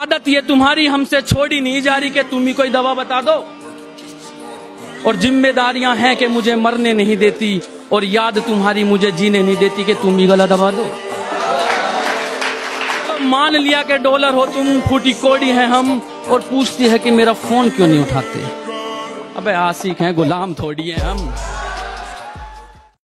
आदत ये तुम्हारी हमसे छोड़ी नहीं जा रही कि तुम ही कोई दवा बता दो। और जिम्मेदारियाँ हैं कि मुझे मरने नहीं देती, और याद तुम्हारी मुझे जीने नहीं देती कि तुम ही गला दबा दो। तो मान लिया कि डॉलर हो, तुम फूटी कोड़ी है हम, और पूछती है कि मेरा फ़ोन क्यों नहीं उठाते? अबे आसिक हैं, गुलाम थोड़ी है हम।